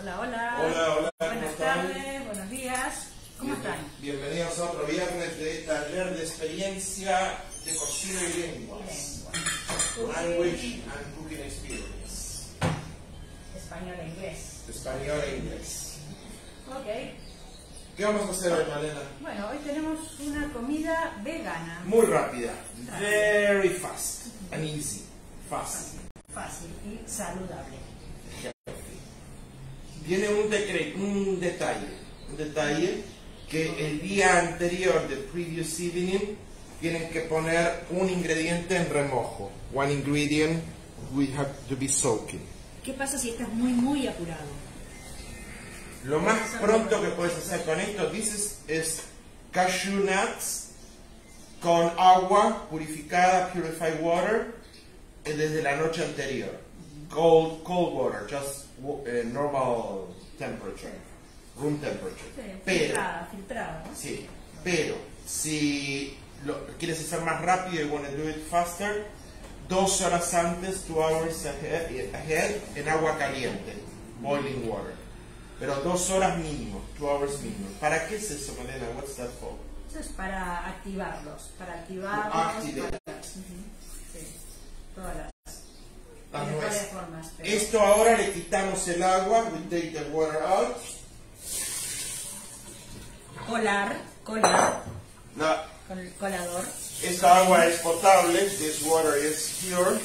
Hola, hola. Hola, hola, ¿cómo Buenas tardes, buenos días. ¿Cómo están? Bienvenidos a otro viernes de taller de experiencia de cocina y lenguas. Language and Cooking Experience. Español e inglés. Español e inglés. Ok. ¿Qué vamos a hacer hoy, Malena? Bueno, hoy tenemos una comida vegana. Muy rápida. Very fast and easy. Fast. Fácil y saludable. Tiene un, decre- un detalle. Un detalle que el día anterior, the previous evening, tienen que poner un ingrediente en remojo. One ingredient we have to be soaking. ¿Qué pasa si estás muy, muy apurado? Lo más pronto que puedes hacer con esto, this is, is cashew nuts con agua purificada, purified water, eh, desde la noche anterior. Cold, cold water, just eh, normal temperature, room temperature. Sí, Pero, filtrada, filtrada. ¿no? sí, pero si lo quieres hacer más rápido y want to do it faster, dos horas antes, two hours ahead, ahead en agua caliente, boiling water. Pero dos horas mínimo, two hours mínimo. ¿Para qué es eso, Malena? What's that for? Eso es para activarlos, para activarlos. Activate. para- Ujú, sí, todas las. Esto ahora le quitamos el agua, we take the water out. Colar, colar, La- con el colador. esta agua es potable, this water is pure.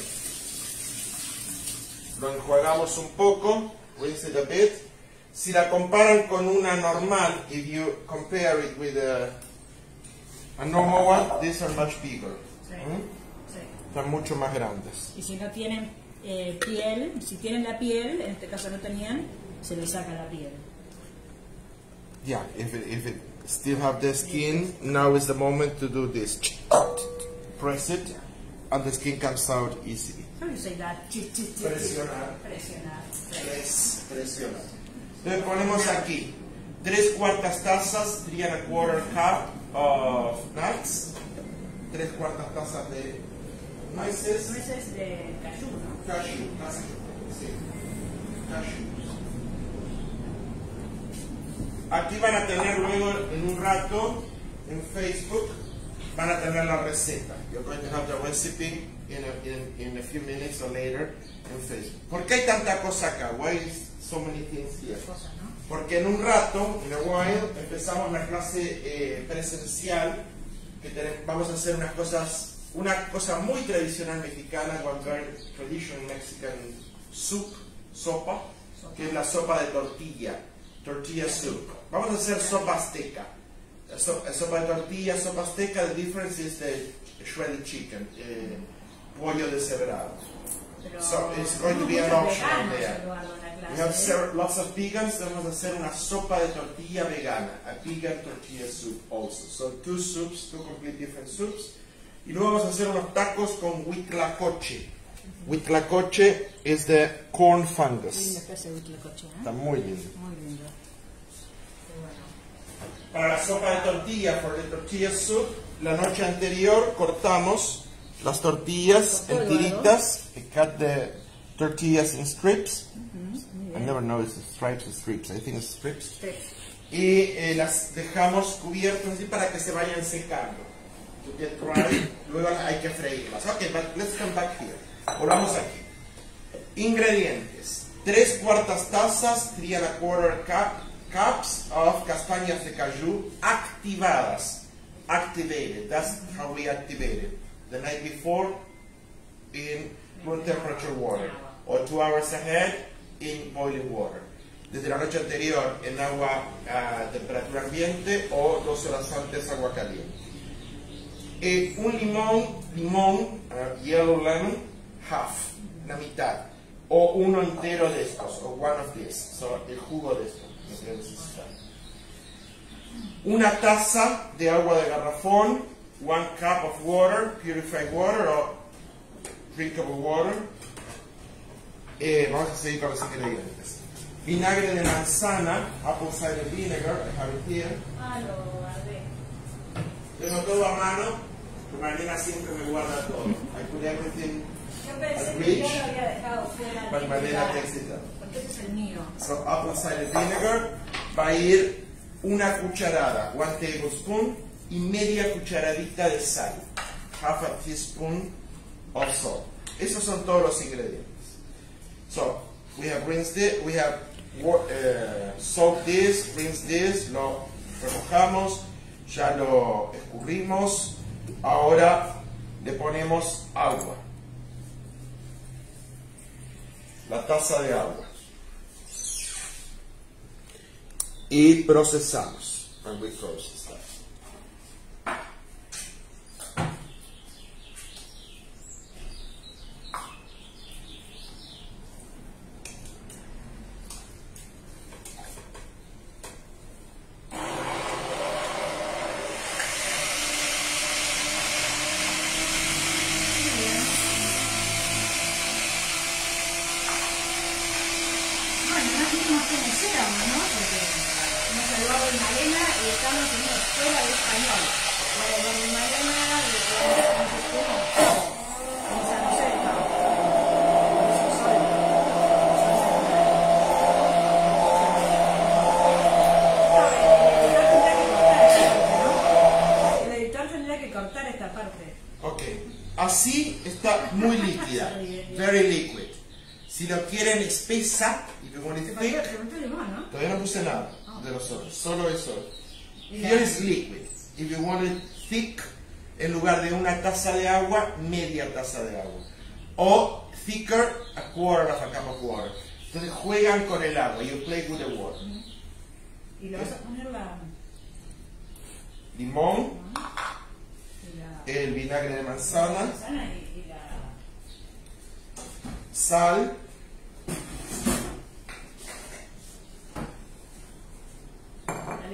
Lo enjuagamos un poco, rinse it a bit. Si la comparan con una normal, if you compare it with a, a normal one, these are much bigger. Sí. ¿Mm? Sí. Están mucho más grandes. Y si no tienen eh, piel, si tienen la piel, en este caso no tenían, se les saca la piel. Yeah, if it, if it still have the skin, now is the moment to do this. Press it, and the skin comes out easily. How do you say that? Presionar. Presionar. sí. Press, presiona. Entonces ponemos aquí tres cuartas tazas, three and a quarter cup of nuts, tres cuartas tazas de nueces, Nueces de cayú, ¿no? cashew, cashew, sí, cashews. Aquí van a tener luego en un rato en Facebook van a tener la receta. You're going to have the recipe in a, in, in a few minutes or later en Facebook. ¿Por qué hay tanta cosa acá? Why is so many things here? Porque en un rato, in a while, empezamos la clase eh, presencial, que tenemos- vamos a hacer unas cosas, una cosa muy tradicional mexicana, one very traditional Mexican soup, sopa, que es la sopa de tortilla, tortilla soup. Vamos a hacer sopa azteca. So- sopa de tortilla, sopa azteca, the difference is the shredded chicken, eh, pollo deshebrado. So, it's going to be an option there. We have ¿eh? several, lots of vegans, vamos a hacer una sopa de tortilla vegana, a vegan tortilla soup also. So two soups, two complete different soups. Y luego vamos a hacer unos tacos con huitlacoche. Huitlacoche is the corn fungus. de ¿eh? Está muy lindo. Muy lindo. Para la sopa de tortilla, for the tortilla soup, la noche anterior cortamos las tortillas en tiritas. We cut the tortillas in strips. I never know if it's stripes or strips. I think it's strips. Y eh, las dejamos cubiertas así para que se vayan secando. To get dry, luego hay que freírlas. Ok, but let's come back here. Volvamos aquí. Ingredientes. Tres cuartas tazas, three and a quarter cup, cups of castañas de cayú activadas. Activated. That's how we activate it. The night before in room temperature water. Or two hours ahead in boiling water. Desde la noche anterior en agua a temperatura ambiente o dos horas antes agua caliente. Eh, un limón, limón, uh, yellow lemon, half, la mitad. O uno entero de estos, o one of these. So, el jugo de esto. lo que necesitan. Una taza de agua de garrafón, one cup of water, purified water o drinkable water. Eh, vamos a seguir con los ingredientes. Vinagre de manzana, apple cider vinegar, I have it here. Tengo todo a mano, tu Marina siempre me guarda todo. I put everything Yo pensé que yo lo había dejado fuera But de Malena takes it out. Porque ese es el mío. So apple cider vinegar va a ir una cucharada, one tablespoon y media cucharadita de sal, half a teaspoon of salt. Esos son todos los ingredientes. So we have rinsed it, we have uh, salt this, rinse this, lo remojamos, ya lo escurrimos, ahora le ponemos agua, la taza de agua y procesamos. And we process that. Bueno, no tenemos éramos, ¿no? Porque en Malena y estamos en una escuela de español. La de Don Malena, de en San José de Cabo. Eso soy. El editor tendría que cortar esta parte. Ok, así está muy líquida, very liquid. Si lo quieren espesa, want todavía no puse nada de los otros, solo eso. Here is liquid. If you want it thick, en lugar de una taza de agua, media taza de agua. O thicker, a quarter of a cup of water. Entonces juegan con el agua, you play with the water. Y le vas a poner la... Limón, la- el vinagre de manzana, manzana y, y la... sal,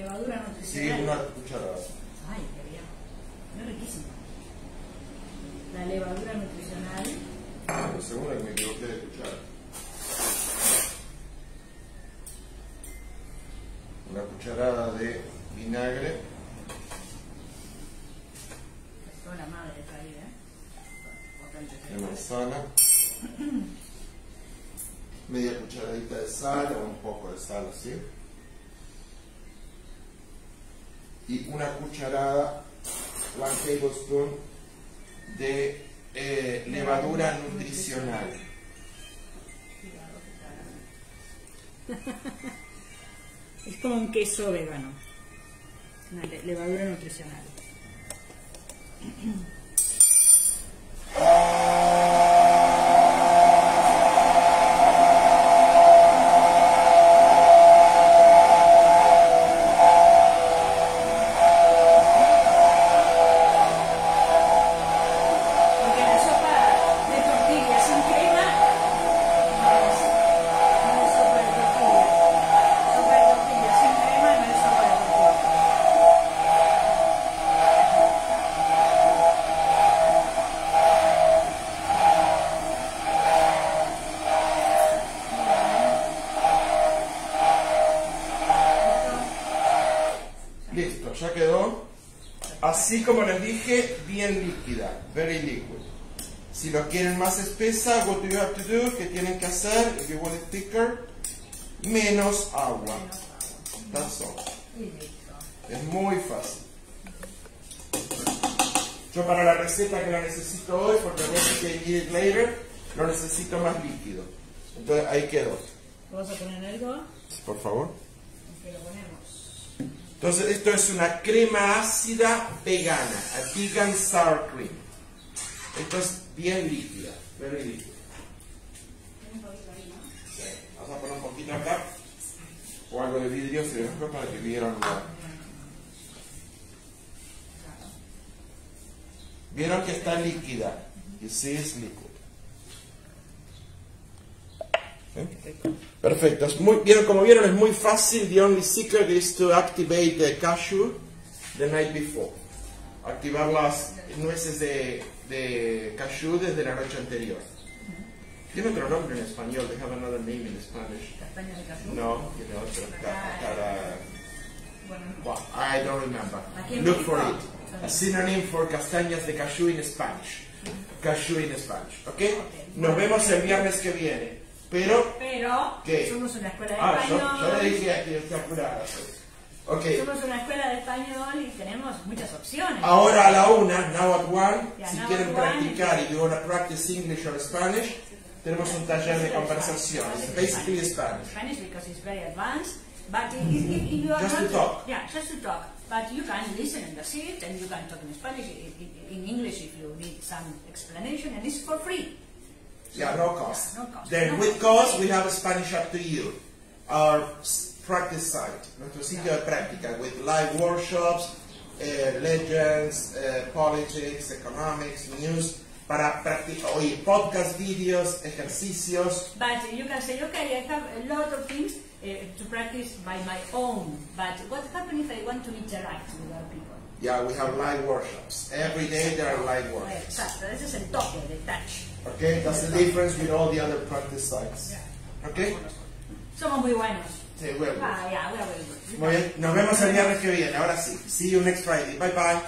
Levadura sí, nutricional. una cucharada. Ay, qué bien. Es riquísimo. La levadura nutricional. Pero seguro que me equivoqué de cuchara. Una cucharada de vinagre, Es toda la madre traída, ¿eh? Potente. de manzana, media cucharadita de sal o un poco de sal así. Y una cucharada, one tablespoon de eh, levadura nutricional. Es como un queso vegano. Una le- levadura nutricional. Así como les dije, bien líquida, very liquid. Si lo quieren más espesa, what do you have to do? ¿Qué tienen que hacer? If you want it thicker, menos agua. That's all. Es muy fácil. Yo para la receta que la necesito hoy, porque recipe I need it later, lo necesito más líquido. Entonces ahí quedó. ¿Lo vas a poner algo? Por favor. Que lo ponemos. Entonces esto es una crema ácida vegana, a vegan sour cream. Esto es bien líquida, very líquida. Sí. Vamos a poner un poquito acá, o algo de vidrio, mejor para que vieran. Vieron que está líquida. You see it's liquid. ¿Sí? Perfecto. Es muy, vieron, como vieron, es muy fácil. The only secret is to activate the cashew the night before. Activar las nueces de, de cashew desde la noche anterior. Tiene otro nombre en español. They have another name in Spanish. Castañas de cashew. No, tiene otro. Cara- Bueno, well, I don't remember. Look for it. a synonym for castañas de cashew in Spanish. Cashew in Spanish, ¿ok? Nos vemos el viernes que viene. Pero, Pero ¿Qué? somos una escuela de ah, yo, español. yo le dije que está apurada. pues. Ok, Somos una escuela de español y tenemos muchas opciones. ahora a la una, now at one, Yeah, si quieren practicar y you want to practice English or Spanish, tenemos un taller de conversación. Basically Spanish. Spanish because it's very advanced. But if, if, you are Just to talk. yeah, just to talk. But you can listen and it, and you can talk in Spanish, in English if you need some explanation, and it's for free. Yeah, no cost. No cost. Then with cost. we have a Spanish up to you. Our practice site, nuestro sitio de práctica, with live workshops, eh, legends, eh, politics, economics, news, para practicar, oír podcast, vídeos, ejercicios. But you can say, okay, I have a lot of things uh, to practice by my own. But what happens if I want to interact with other people? Yeah, we have live workshops. Every day there are live workshops. Exacto, ese es el toque, el touch. Okay, that's the difference with all the other practice sites. Okay? Somos muy buenos. Sí, well, Ah, yeah, we are very good. Muy bien, nos vemos el viernes que viene. Ahora sí. See you next Friday. Bye bye.